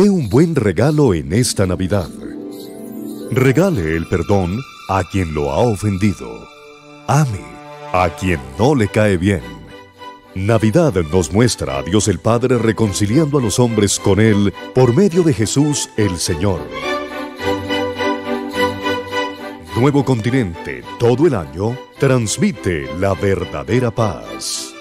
Dé un buen regalo en esta Navidad. Regale el perdón a quien lo ha ofendido. Ame a quien no le cae bien. Navidad nos muestra a Dios el Padre reconciliando a los hombres con Él por medio de Jesús el Señor. Nuevo Continente, todo el año, transmite la verdadera paz.